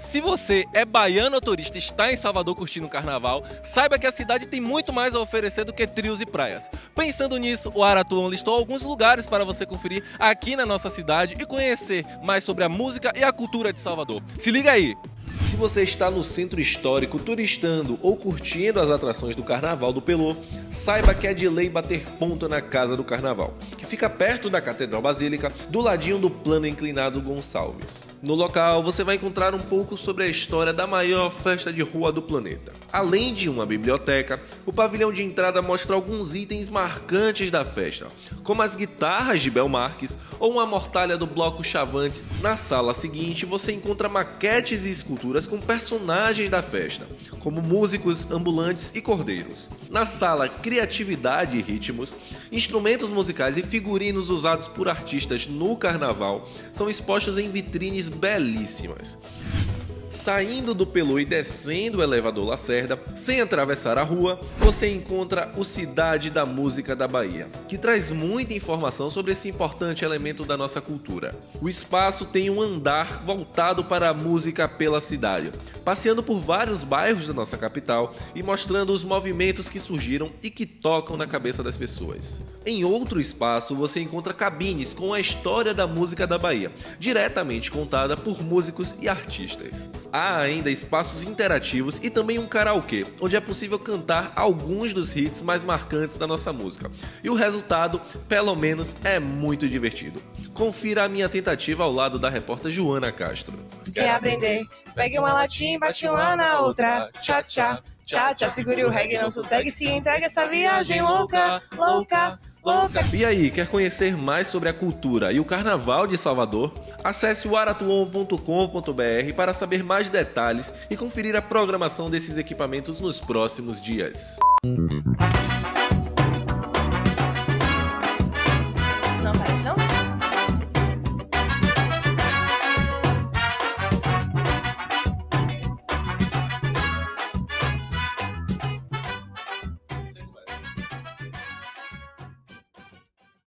Se você é baiano ou turista está em Salvador curtindo o carnaval, saiba que a cidade tem muito mais a oferecer do que trios e praias. Pensando nisso, o Aratuan listou alguns lugares para você conferir aqui na nossa cidade e conhecer mais sobre a música e a cultura de Salvador. Se liga aí! Se você está no centro histórico turistando ou curtindo as atrações do Carnaval do Pelô, saiba que é de lei bater ponto na Casa do Carnaval, fica perto da Catedral Basílica, do ladinho do plano inclinado Gonçalves. No local, você vai encontrar um pouco sobre a história da maior festa de rua do planeta. Além de uma biblioteca, o pavilhão de entrada mostra alguns itens marcantes da festa, como as guitarras de Bel Marques ou uma mortalha do bloco Chavantes. Na sala seguinte, você encontra maquetes e esculturas com personagens da festa, como músicos, ambulantes e cordeiros. Na sala Criatividade e Ritmos, instrumentos musicais e figurinos usados por artistas no carnaval são expostos em vitrines belíssimas. Saindo do Pelu e descendo o elevador Lacerda, sem atravessar a rua, você encontra o Cidade da Música da Bahia, que traz muita informação sobre esse importante elemento da nossa cultura. O espaço tem um andar voltado para a música pela cidade, passeando por vários bairros da nossa capital e mostrando os movimentos que surgiram e que tocam na cabeça das pessoas. Em outro espaço, você encontra cabines com a história da música da Bahia, diretamente contada por músicos e artistas. Há ainda espaços interativos e também um karaokê, onde é possível cantar alguns dos hits mais marcantes da nossa música. E o resultado, pelo menos, é muito divertido. Confira a minha tentativa ao lado da repórter Joana Castro. Quer aprender? Pegue uma latinha e bate uma na outra. Tchá, tchá, tchá, tchá. Segure o reggae, não sossegue, se entrega essa viagem louca, louca. Louca. E aí, quer conhecer mais sobre a cultura e o carnaval de Salvador? Acesse o aratuon.com.br para saber mais detalhes e conferir a programação desses equipamentos nos próximos dias.